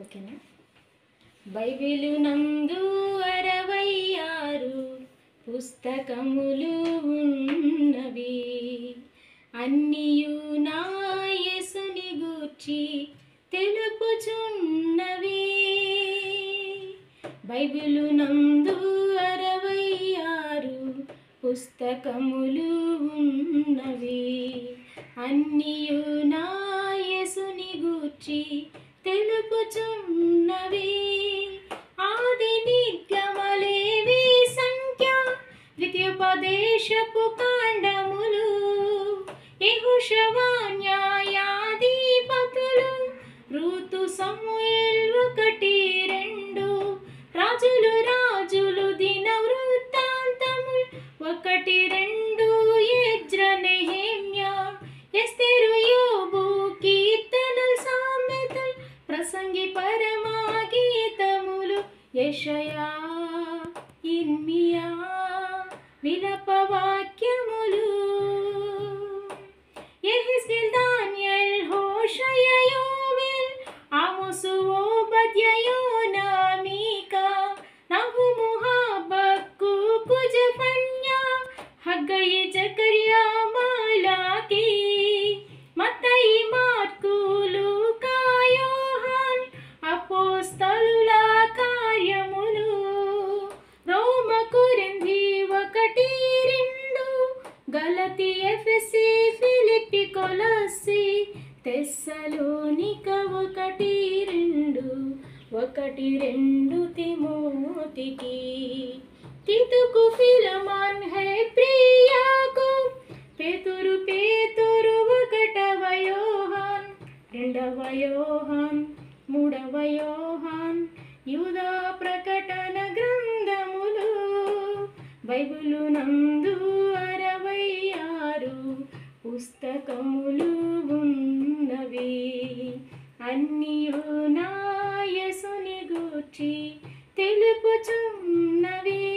ఓకేనా? బైబిలు నందు అరవై ఆరు పుస్తకములు ఉన్నవి. అన్నియు నా యేసుని గూర్చి తెలుపుచున్నవి. బైబిలు నందు అరవై ఆరు పుస్తకములు ఉన్నవి. అన్నియు నా యేసుని గూర్చి తెలుపుచున్నవి ఆది నిగమలేవి సంఖ్య ద్వితీయోపదేశపు ಯಶಯ ಇನ್ಮಿಯ ವಿಲಪವಾಕ್ಯ గలతి ఎఫెసి ఫిలిప్పి కొలసి తెస్సలోనిక ఒకటి రెండు ఒకటి రెండు తిమోతికి. తితుకు ఫిలమాన్ హై ప్రియాకు పేతురు పేతురు ఒకట యోహాన్ రెండవ యోహాన్ మూడవ ప్రకటన గ్రంథములు బైబులు నందు పుస్తకములు ఉన్నవి. అన్నియు నాయసుని గూర్చి తెలుపుచున్నవి.